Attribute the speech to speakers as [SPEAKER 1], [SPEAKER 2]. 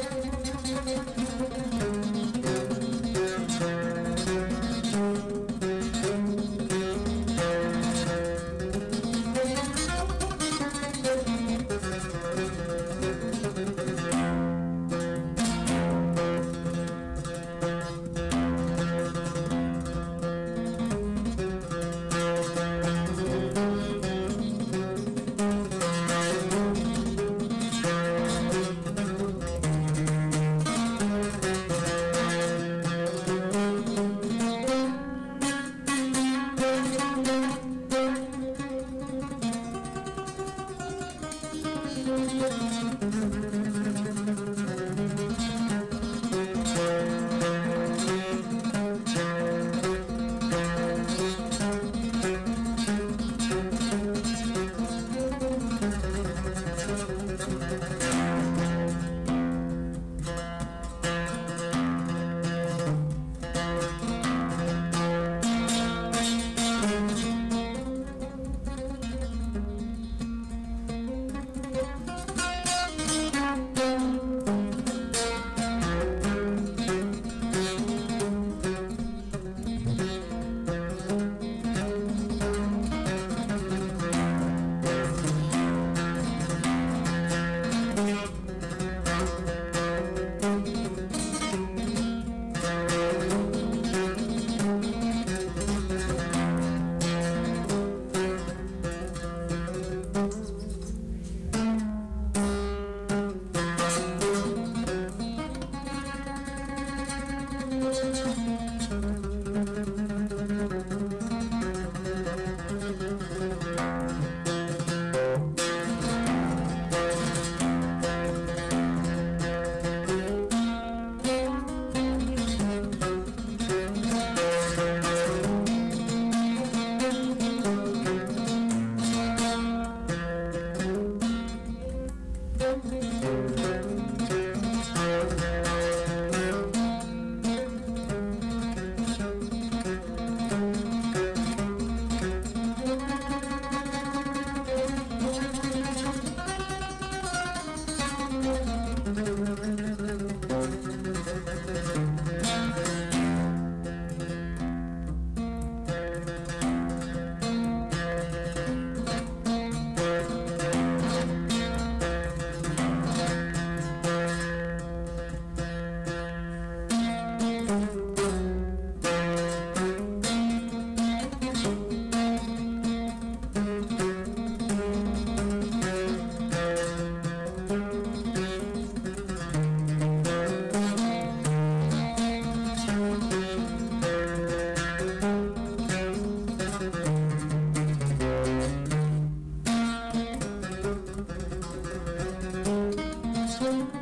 [SPEAKER 1] Thank you. Thank you.
[SPEAKER 2] 差不 Thank you.